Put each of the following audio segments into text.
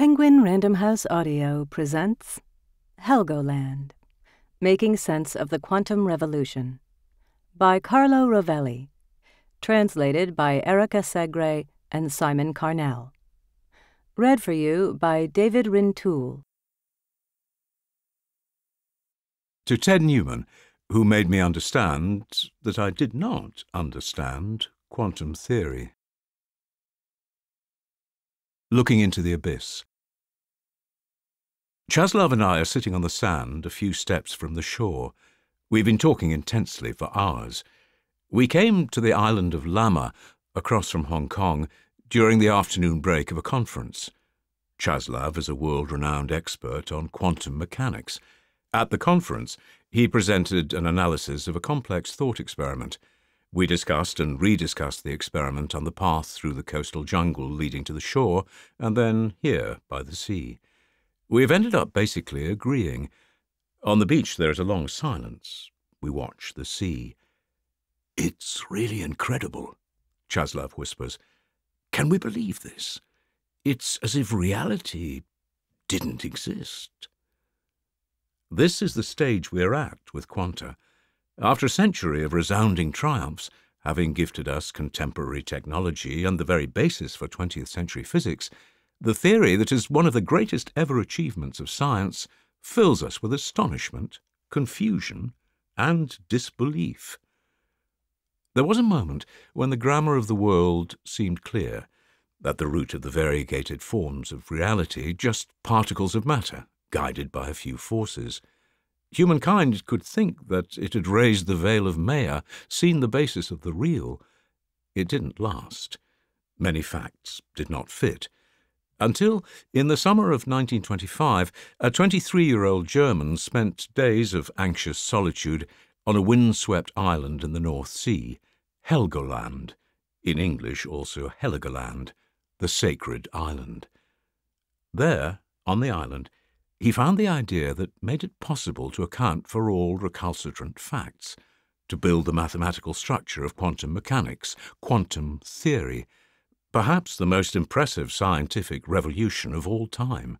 Penguin Random House Audio presents Helgoland Making Sense of the Quantum Revolution by Carlo Rovelli. Translated by Erica Segre and Simon Carnell. Read for you by David Rintoul. To Ted Newman, who made me understand that I did not understand quantum theory. Looking into the abyss. Chaslav and I are sitting on the sand a few steps from the shore. We've been talking intensely for hours. We came to the island of Lamma, across from Hong Kong, during the afternoon break of a conference. Chaslav is a world-renowned expert on quantum mechanics. At the conference, he presented an analysis of a complex thought experiment. We discussed and rediscussed the experiment on the path through the coastal jungle leading to the shore, and then here by the sea. We have ended up basically agreeing. On the beach there is a long silence. We watch the sea. It's really incredible, Chaslav whispers. Can we believe this? It's as if reality didn't exist. This is the stage we're at with quanta. After a century of resounding triumphs, having gifted us contemporary technology and the very basis for 20th century physics, the theory that is one of the greatest ever achievements of science fills us with astonishment, confusion, and disbelief. There was a moment when the grammar of the world seemed clear, that the root of the variegated forms of reality just particles of matter, guided by a few forces. Humankind could think that it had raised the veil of Maya, seen the basis of the real. It didn't last. Many facts did not fit. Until, in the summer of 1925, a 23-year-old German spent days of anxious solitude on a wind-swept island in the North Sea, Helgoland, in English also Heligoland, the sacred island. There, on the island, he found the idea that made it possible to account for all recalcitrant facts, to build the mathematical structure of quantum mechanics, quantum theory, perhaps the most impressive scientific revolution of all time.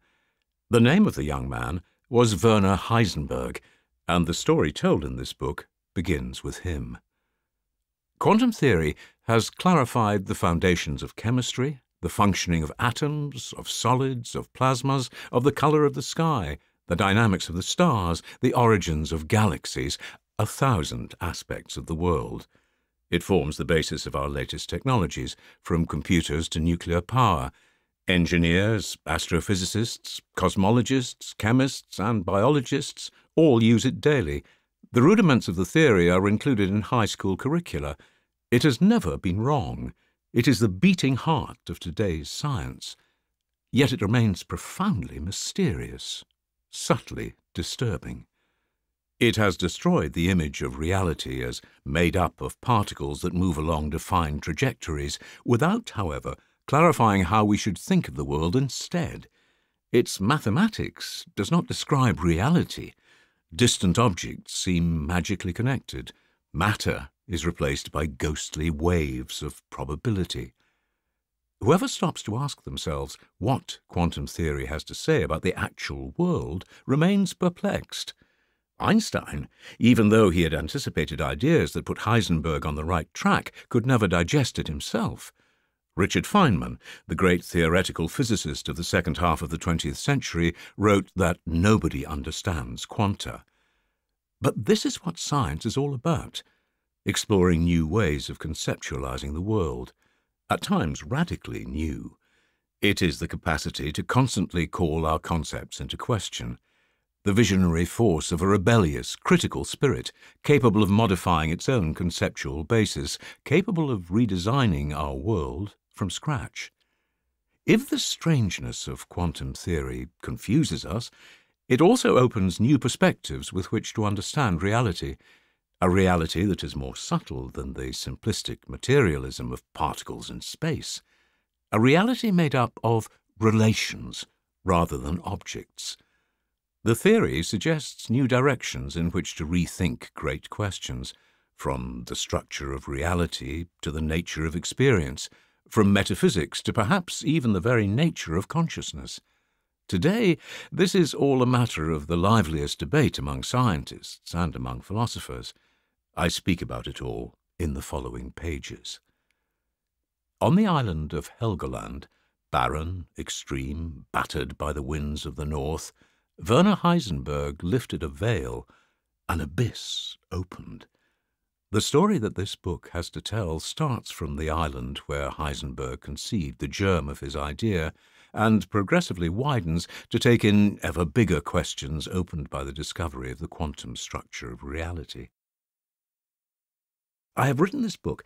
The name of the young man was Werner Heisenberg, and the story told in this book begins with him. Quantum theory has clarified the foundations of chemistry, the functioning of atoms, of solids, of plasmas, of the color of the sky, the dynamics of the stars, the origins of galaxies, a thousand aspects of the world. It forms the basis of our latest technologies, from computers to nuclear power. Engineers, astrophysicists, cosmologists, chemists, and biologists all use it daily. The rudiments of the theory are included in high school curricula. It has never been wrong. It is the beating heart of today's science, yet it remains profoundly mysterious, subtly disturbing. It has destroyed the image of reality as made up of particles that move along defined trajectories, without, however, clarifying how we should think of the world instead. Its mathematics does not describe reality. Distant objects seem magically connected. Matter is replaced by ghostly waves of probability. Whoever stops to ask themselves what quantum theory has to say about the actual world remains perplexed. Einstein, even though he had anticipated ideas that put Heisenberg on the right track, could never digest it himself. Richard Feynman, the great theoretical physicist of the second half of the 20th century, wrote that nobody understands quanta. But this is what science is all about exploring new ways of conceptualizing the world, at times radically new. It is the capacity to constantly call our concepts into question, the visionary force of a rebellious, critical spirit, capable of modifying its own conceptual basis, capable of redesigning our world from scratch. If the strangeness of quantum theory confuses us, it also opens new perspectives with which to understand reality, a reality that is more subtle than the simplistic materialism of particles in space, a reality made up of relations rather than objects. The theory suggests new directions in which to rethink great questions, from the structure of reality to the nature of experience, from metaphysics to perhaps even the very nature of consciousness. Today, this is all a matter of the liveliest debate among scientists and among philosophers. I speak about it all in the following pages. On the island of Helgoland, barren, extreme, battered by the winds of the north, Werner Heisenberg lifted a veil. An abyss opened. The story that this book has to tell starts from the island where Heisenberg conceived the germ of his idea and progressively widens to take in ever bigger questions opened by the discovery of the quantum structure of reality. I have written this book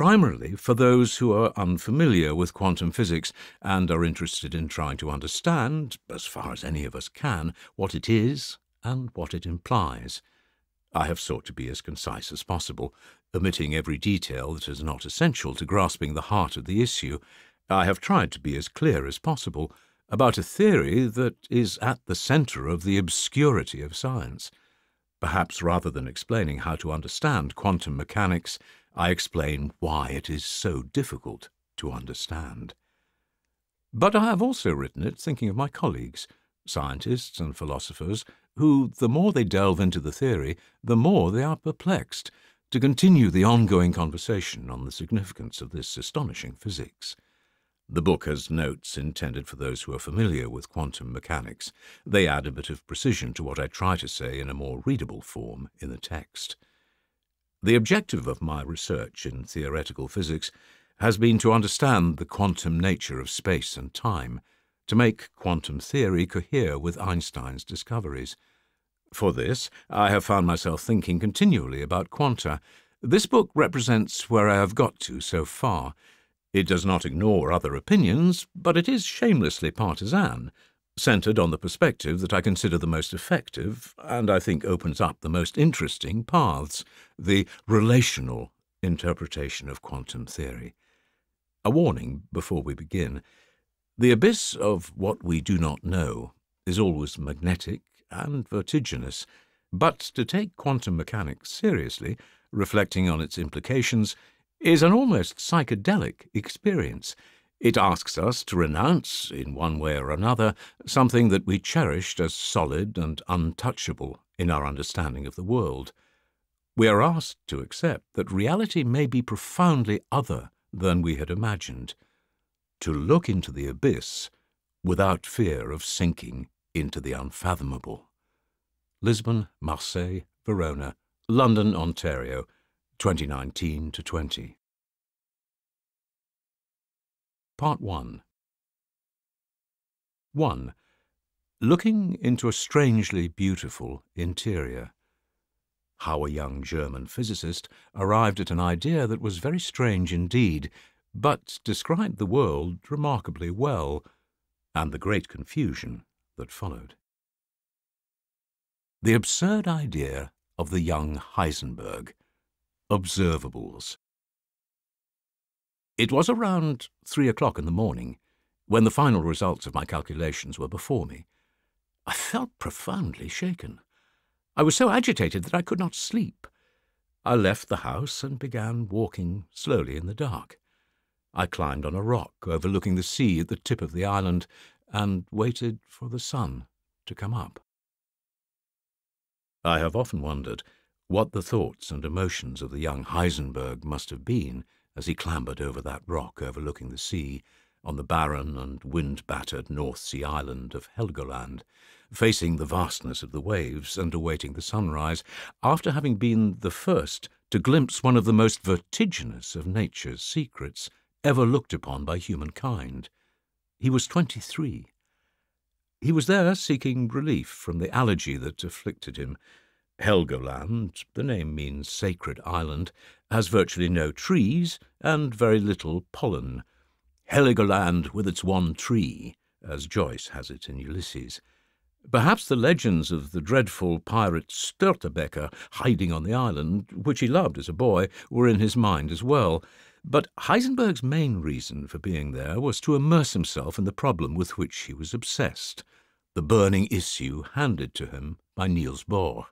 primarily for those who are unfamiliar with quantum physics and are interested in trying to understand, as far as any of us can, what it is and what it implies. I have sought to be as concise as possible, omitting every detail that is not essential to grasping the heart of the issue, I have tried to be as clear as possible about a theory that is at the centre of the obscurity of science. Perhaps rather than explaining how to understand quantum mechanics, I explain why it is so difficult to understand. But I have also written it thinking of my colleagues, scientists and philosophers, who, the more they delve into the theory, the more they are perplexed, to continue the ongoing conversation on the significance of this astonishing physics. The book has notes intended for those who are familiar with quantum mechanics. They add a bit of precision to what I try to say in a more readable form in the text. The objective of my research in theoretical physics has been to understand the quantum nature of space and time, to make quantum theory cohere with Einstein's discoveries. For this, I have found myself thinking continually about quanta. This book represents where I have got to so far, it does not ignore other opinions, but it is shamelessly partisan, centred on the perspective that I consider the most effective, and I think opens up the most interesting paths the relational interpretation of quantum theory. A warning before we begin. The abyss of what we do not know is always magnetic and vertiginous, but to take quantum mechanics seriously, reflecting on its implications, is an almost psychedelic experience. It asks us to renounce, in one way or another, something that we cherished as solid and untouchable in our understanding of the world. We are asked to accept that reality may be profoundly other than we had imagined, to look into the abyss without fear of sinking into the unfathomable. Lisbon, Marseille, Verona, London, Ontario, 2019 to 20. Part 1 1. Looking into a strangely beautiful interior. How a young German physicist arrived at an idea that was very strange indeed, but described the world remarkably well, and the great confusion that followed. The absurd idea of the young Heisenberg Observables. It was around three o'clock in the morning when the final results of my calculations were before me. I felt profoundly shaken. I was so agitated that I could not sleep. I left the house and began walking slowly in the dark. I climbed on a rock overlooking the sea at the tip of the island and waited for the sun to come up. I have often wondered what the thoughts and emotions of the young Heisenberg must have been as he clambered over that rock overlooking the sea on the barren and wind-battered North Sea island of Helgoland, facing the vastness of the waves and awaiting the sunrise, after having been the first to glimpse one of the most vertiginous of nature's secrets ever looked upon by humankind. He was twenty-three. He was there seeking relief from the allergy that afflicted him, Helgoland, the name means sacred island, has virtually no trees and very little pollen. Heligoland with its one tree, as Joyce has it in Ulysses. Perhaps the legends of the dreadful pirate Stortebeker hiding on the island, which he loved as a boy, were in his mind as well. But Heisenberg's main reason for being there was to immerse himself in the problem with which he was obsessed, the burning issue handed to him by Niels Bohr.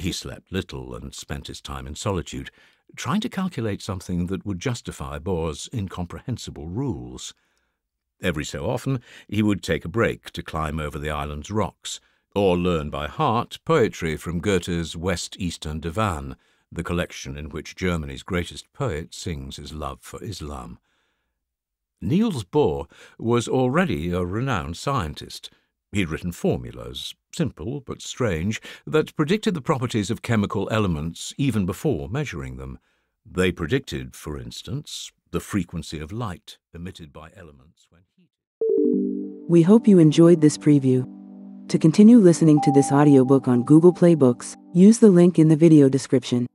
He slept little and spent his time in solitude, trying to calculate something that would justify Bohr's incomprehensible rules. Every so often, he would take a break to climb over the island's rocks, or learn by heart poetry from Goethe's West Eastern Divan, the collection in which Germany's greatest poet sings his love for Islam. Niels Bohr was already a renowned scientist. He'd written formulas, simple but strange, that predicted the properties of chemical elements even before measuring them. They predicted, for instance, the frequency of light emitted by elements when heated. We hope you enjoyed this preview. To continue listening to this audiobook on Google Play Books, use the link in the video description.